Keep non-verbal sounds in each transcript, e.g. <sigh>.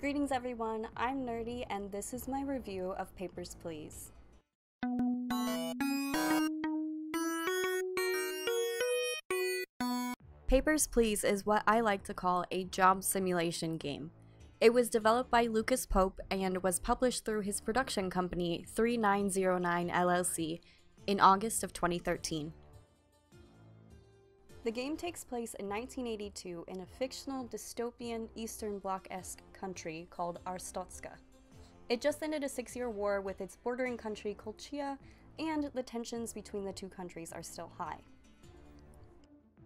Greetings everyone, I'm Nrrdeh and this is my review of Papers, Please. Papers, Please is what I like to call a job simulation game. It was developed by Lucas Pope and was published through his production company 3909 LLC in August of 2013. The game takes place in 1982 in a fictional dystopian Eastern Bloc-esque country called Arstotzka. It just ended a six-year war with its bordering country Kolechia, and the tensions between the two countries are still high.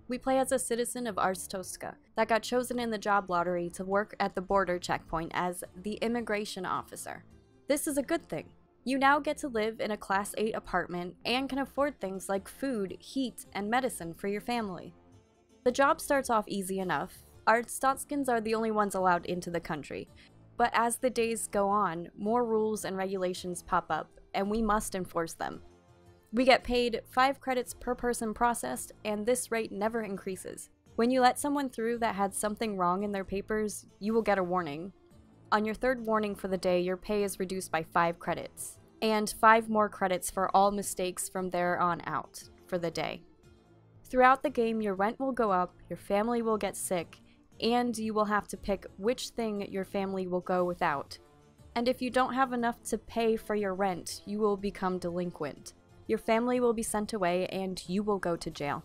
We play as a citizen of Arstotzka that got chosen in the job lottery to work at the border checkpoint as the immigration officer. This is a good thing. You now get to live in a Class 8 apartment and can afford things like food, heat, and medicine for your family. The job starts off easy enough. Arstotzkans are the only ones allowed into the country, but as the days go on, more rules and regulations pop up, and we must enforce them. We get paid 5 credits per person processed, and this rate never increases. When you let someone through that had something wrong in their papers, you will get a warning, on your third warning for the day, your pay is reduced by 5 credits, and 5 more credits for all mistakes from there on out for the day. Throughout the game, your rent will go up, your family will get sick, and you will have to pick which thing your family will go without. And if you don't have enough to pay for your rent, you will become delinquent. Your family will be sent away and you will go to jail.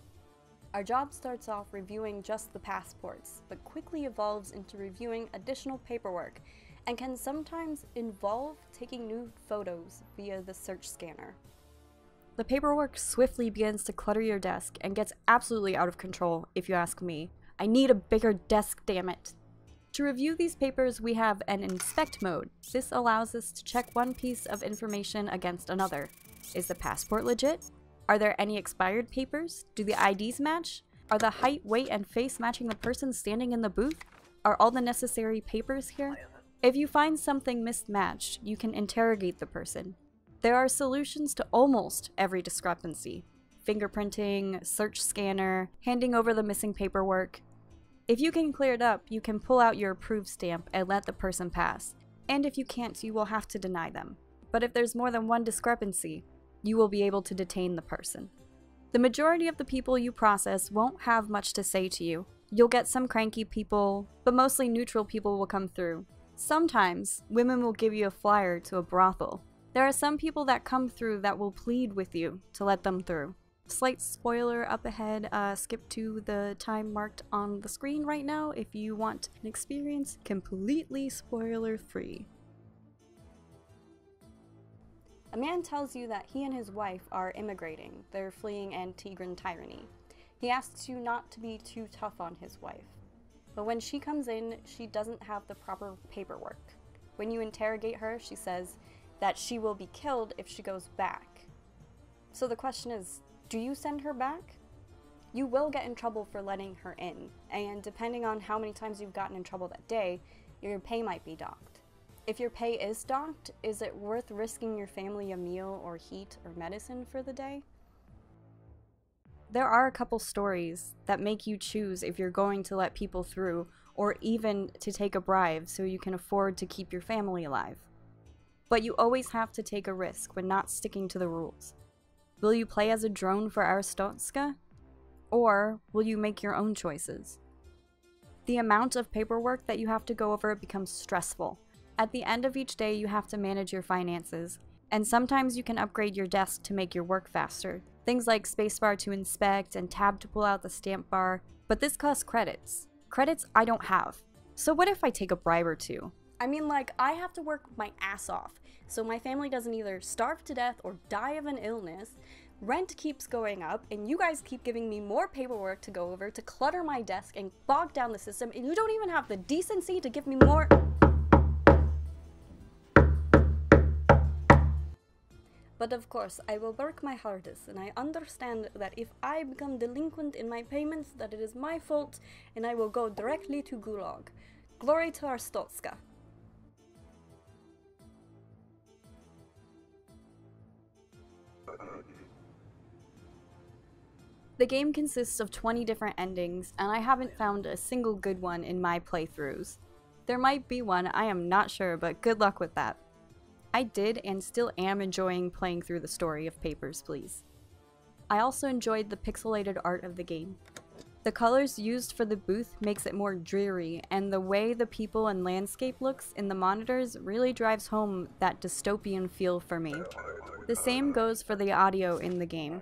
Our job starts off reviewing just the passports, but quickly evolves into reviewing additional paperwork and can sometimes involve taking new photos via the search scanner. The paperwork swiftly begins to clutter your desk and gets absolutely out of control, if you ask me. I need a bigger desk, damn it. To review these papers, we have an inspect mode. This allows us to check one piece of information against another. Is the passport legit? Are there any expired papers? Do the IDs match? Are the height, weight, and face matching the person standing in the booth? Are all the necessary papers here? If you find something mismatched, you can interrogate the person. There are solutions to almost every discrepancy. Fingerprinting, search scanner, handing over the missing paperwork. If you can clear it up, you can pull out your approved stamp and let the person pass. And if you can't, you will have to deny them. But if there's more than one discrepancy, you will be able to detain the person. The majority of the people you process won't have much to say to you. You'll get some cranky people, but mostly neutral people will come through. Sometimes, women will give you a flyer to a brothel. There are some people that come through that will plead with you to let them through. Slight spoiler up ahead, uh, skip to the time marked on the screen right now if you want an experience completely spoiler free. A man tells you that he and his wife are immigrating. They're fleeing Antegrian tyranny. He asks you not to be too tough on his wife. But when she comes in, she doesn't have the proper paperwork. When you interrogate her, she says that she will be killed if she goes back. So the question is, do you send her back? You will get in trouble for letting her in, and depending on how many times you've gotten in trouble that day, your pay might be docked. If your pay is docked, is it worth risking your family a meal or heat or medicine for the day? There are a couple stories that make you choose if you're going to let people through or even to take a bribe so you can afford to keep your family alive. But you always have to take a risk when not sticking to the rules. Will you play as a drone for Arstotzka? Or will you make your own choices? The amount of paperwork that you have to go over becomes stressful, at the end of each day, you have to manage your finances, and sometimes you can upgrade your desk to make your work faster. Things like spacebar to inspect and tab to pull out the stamp bar, but this costs credits. Credits I don't have. So what if I take a bribe or two? I mean, like, I have to work my ass off, so my family doesn't either starve to death or die of an illness. Rent keeps going up, and you guys keep giving me more paperwork to go over to clutter my desk and bog down the system, and you don't even have the decency to give me more. But of course, I will work my hardest, and I understand that if I become delinquent in my payments, that it is my fault, and I will go directly to Gulag. Glory to our Arstotzka. The game consists of 20 different endings, and I haven't found a single good one in my playthroughs. There might be one, I am not sure, but good luck with that. I did and still am enjoying playing through the story of Papers, Please. I also enjoyed the pixelated art of the game. The colors used for the booth makes it more dreary, and the way the people and landscape looks in the monitors really drives home that dystopian feel for me. The same goes for the audio in the game.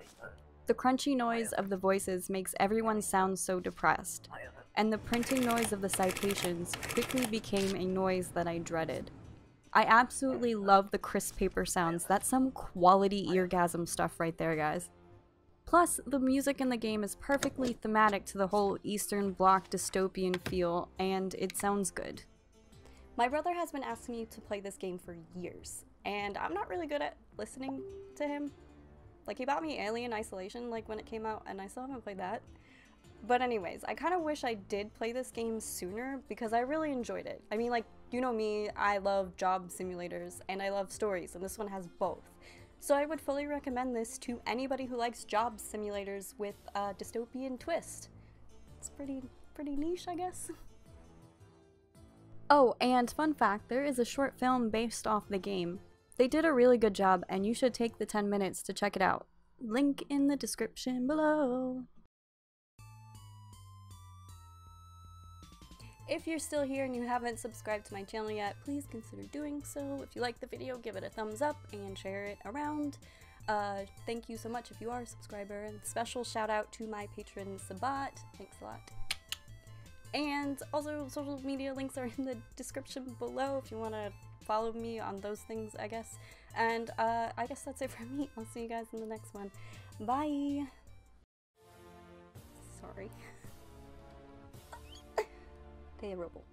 The crunchy noise of the voices makes everyone sound so depressed, and the printing noise of the citations quickly became a noise that I dreaded. I absolutely love the crisp paper sounds. That's some quality eargasm stuff right there, guys. Plus, the music in the game is perfectly thematic to the whole Eastern Bloc dystopian feel, and it sounds good. My brother has been asking me to play this game for years, and I'm not really good at listening to him. Like, he bought me Alien Isolation, like, when it came out, and I still haven't played that. But anyways, I kind of wish I did play this game sooner, because I really enjoyed it. I mean, like, you know me, I love job simulators, and I love stories, and this one has both. So I would fully recommend this to anybody who likes job simulators with a dystopian twist. It's pretty, pretty niche, I guess. <laughs> Oh, and fun fact, there is a short film based off the game. They did a really good job, and you should take the 10 minutes to check it out. Link in the description below. If you're still here and you haven't subscribed to my channel yet, please consider doing so. If you like the video, give it a thumbs up and share it around. Uh, thank you so much if you are a subscriber. And special shout out to my patron Sabat. Thanks a lot. And also, social media links are in the description below if you want to follow me on those things, I guess. And uh, I guess that's it for me. <laughs> I'll see you guys in the next one. Bye! Sorry. <laughs> terrible